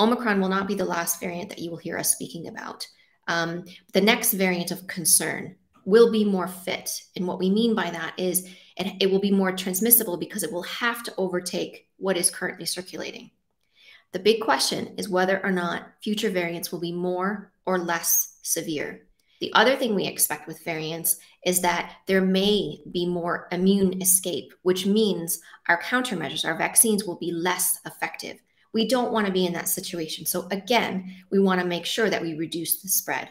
Omicron will not be the last variant that you will hear us speaking about. Um, the next variant of concern will be more fit. And what we mean by that is it, it will be more transmissible because it will have to overtake what is currently circulating. The big question is whether or not future variants will be more or less severe. The other thing we expect with variants is that there may be more immune escape, which means our countermeasures, our vaccines will be less effective. We don't want to be in that situation. So, again, we want to make sure that we reduce the spread.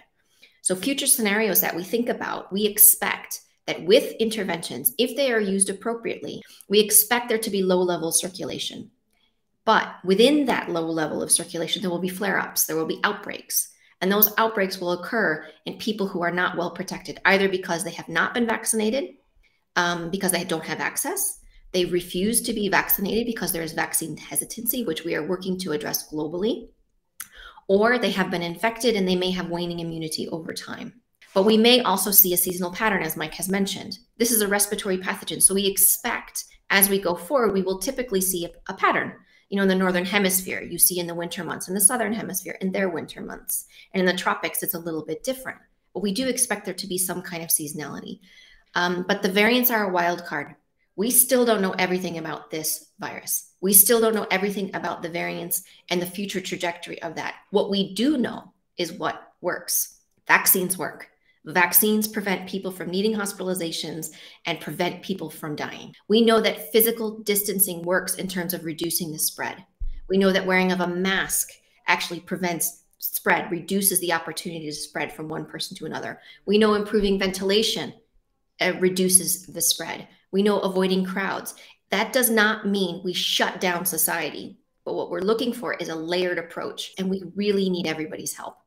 So, future scenarios that we think about, we expect that with interventions, if they are used appropriately, we expect there to be low level circulation. But within that low level of circulation, there will be flare ups, there will be outbreaks. And those outbreaks will occur in people who are not well protected, either because they have not been vaccinated, um, because they don't have access, they refuse to be vaccinated because there is vaccine hesitancy, which we are working to address globally, or they have been infected and they may have waning immunity over time. But we may also see a seasonal pattern, as Mike has mentioned. This is a respiratory pathogen. So we expect as we go forward, we will typically see a, a pattern you know, in the northern hemisphere, you see in the winter months, in the southern hemisphere, in their winter months. And in the tropics, it's a little bit different. But we do expect there to be some kind of seasonality. Um, but the variants are a wild card. We still don't know everything about this virus. We still don't know everything about the variants and the future trajectory of that. What we do know is what works. Vaccines work. Vaccines prevent people from needing hospitalizations and prevent people from dying. We know that physical distancing works in terms of reducing the spread. We know that wearing of a mask actually prevents spread, reduces the opportunity to spread from one person to another. We know improving ventilation uh, reduces the spread. We know avoiding crowds. That does not mean we shut down society, but what we're looking for is a layered approach, and we really need everybody's help.